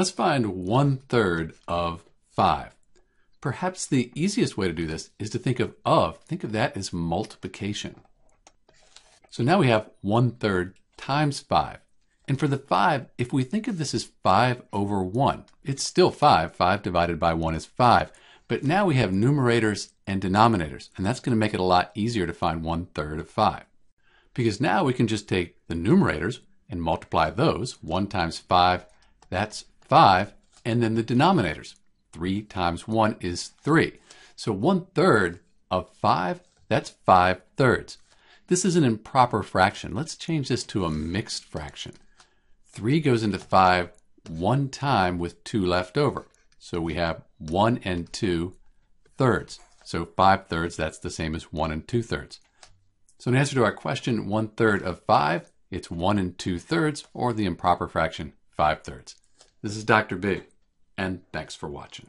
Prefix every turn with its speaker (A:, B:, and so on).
A: Let's find one third of 5. Perhaps the easiest way to do this is to think of of. Think of that as multiplication. So now we have one third times 5. And for the 5, if we think of this as 5 over 1, it's still 5. 5 divided by 1 is 5. But now we have numerators and denominators, and that's going to make it a lot easier to find one third of 5. Because now we can just take the numerators and multiply those. 1 times 5, that's 5. And then the denominators. 3 times 1 is 3. So 1 third of 5, that's 5 thirds. This is an improper fraction. Let's change this to a mixed fraction. 3 goes into 5 one time with 2 left over. So we have 1 and 2 thirds. So 5 thirds, that's the same as 1 and 2 thirds. So in answer to our question, 1 third of 5, it's 1 and 2 thirds, or the improper fraction, 5 thirds. This is Dr. B, and thanks for watching.